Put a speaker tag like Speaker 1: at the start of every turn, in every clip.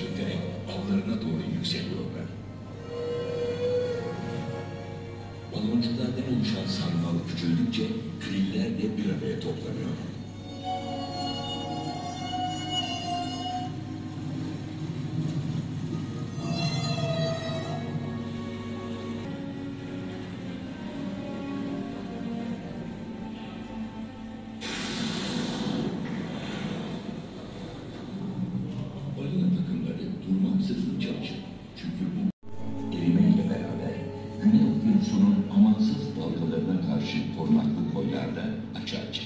Speaker 1: dökerek avlarına doğru yükseliyorlar. Baloncuklardan oluşan sarmal küçüldükçe griller de bir araya toplanıyor. Dalgalarına karşı korunaklı koylarda açığa çıkar.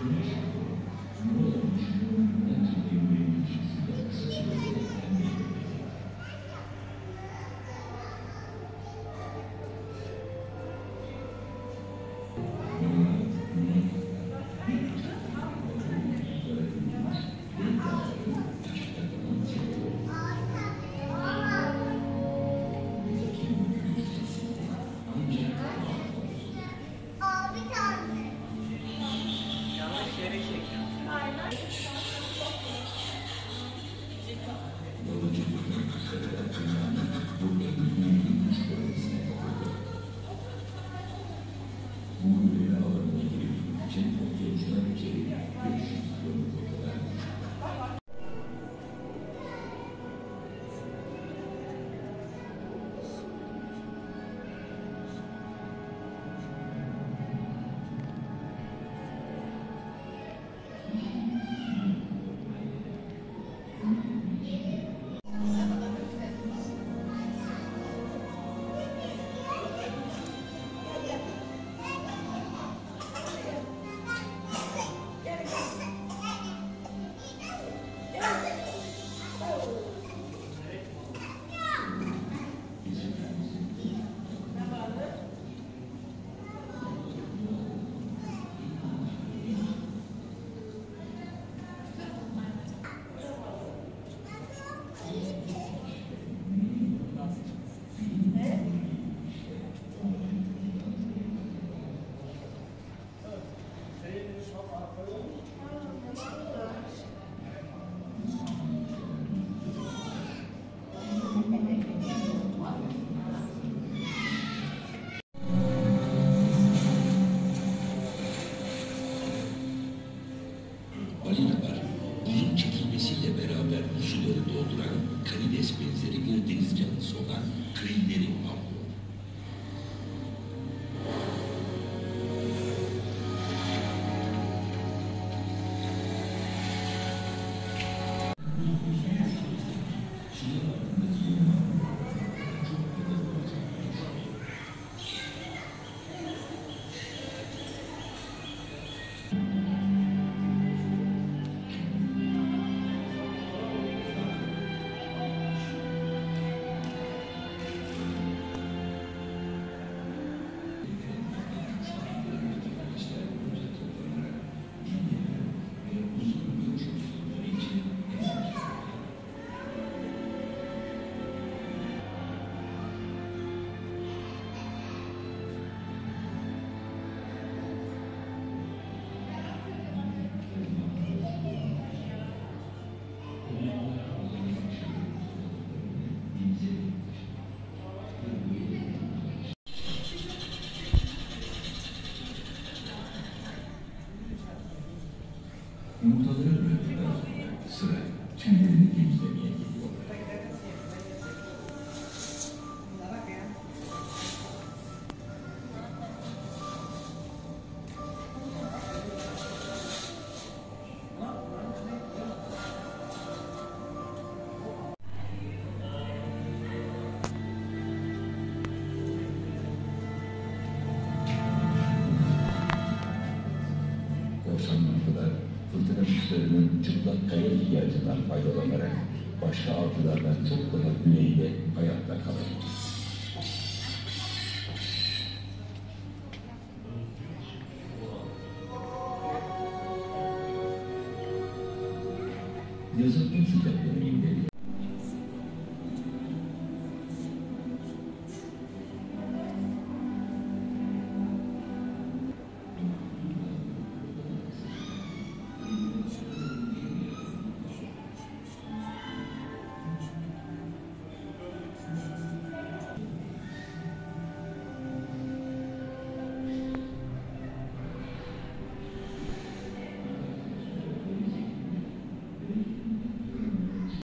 Speaker 2: 嗯
Speaker 1: Bu Balinalar buzun çekilmesiyle beraber suları dolduran karides benzeri bir deniz canlısı olan krilleri avlıyor. Yumurtaları bıraktıktan sonra sıra kendilerini temizlemeye
Speaker 3: kamışlarının çıplak kaya ihtiyacından faydalanarak başka avcılardan çok daha güneyde hayatta kalır. Yazın en sıcak dönemi